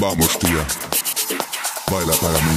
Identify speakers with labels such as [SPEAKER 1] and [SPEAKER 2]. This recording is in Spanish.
[SPEAKER 1] Vamos, tía. Baila para mí.